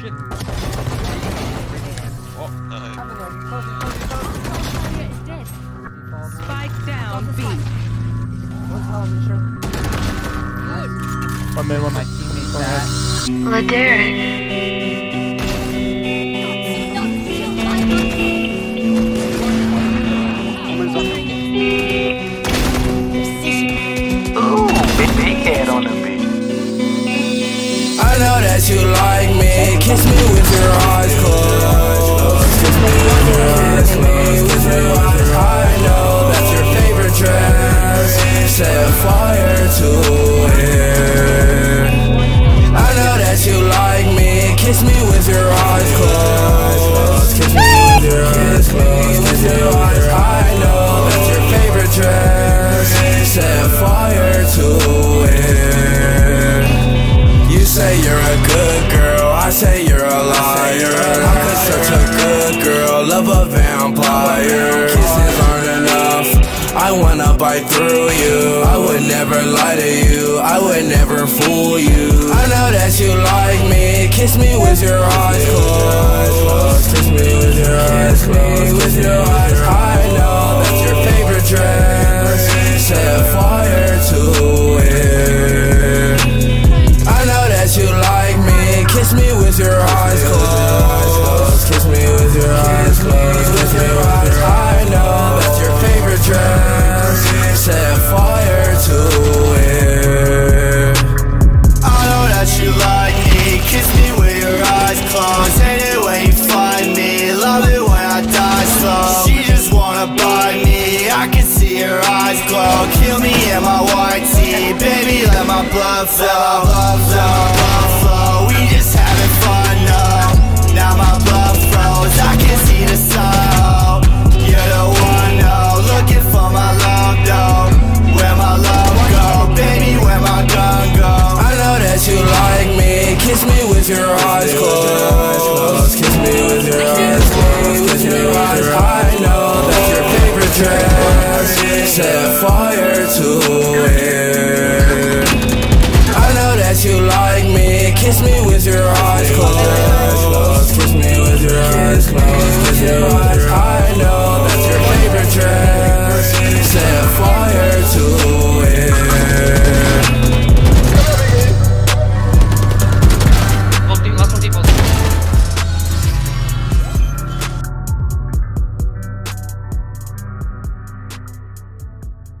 shit. Oh, Target is dead. Spike down B. One man, one My teammate's Go that. Kiss me with your eyes closed. Kiss me with your eyes. I know that's your favorite dress. Set fire to it. I know that you like me. Kiss me with your eyes closed. Kiss me with your eyes closed. I know that's your favorite dress. Set fire to it. You say you're a good girl, I say love a vampire? Kisses aren't enough, I wanna bite through you. I would never lie to you, I would never fool you. I know that you like me, kiss me with your eyes closed. Kiss me with your eyes closed, Kiss me with your eyes. I me in my white tee Baby, let my blood flow, blood flow, blood flow. kiss me with your eyes closed.